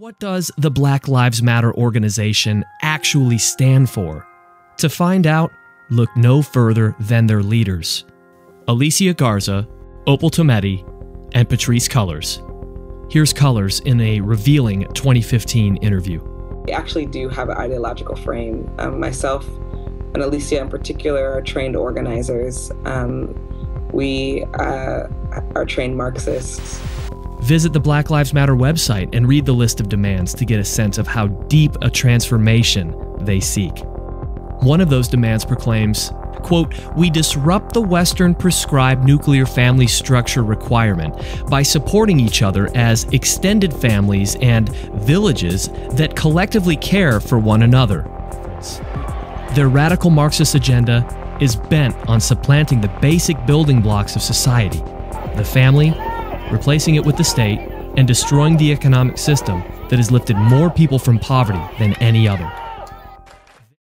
What does the Black Lives Matter organization actually stand for? To find out, look no further than their leaders Alicia Garza, Opal Tometi, and Patrisse Cullors. Here's Cullors in a revealing 2015 interview. We actually do have an ideological frame. Um, myself and Alicia, in particular, are trained organizers. Um, we uh, are trained Marxists. Visit the Black Lives Matter website and read the list of demands to get a sense of how deep a transformation they seek. One of those demands proclaims, quote, we disrupt the Western prescribed nuclear family structure requirement by supporting each other as extended families and villages that collectively care for one another. Their radical Marxist agenda is bent on supplanting the basic building blocks of society the family, replacing it with the state, and destroying the economic system that has lifted more people from poverty than any other.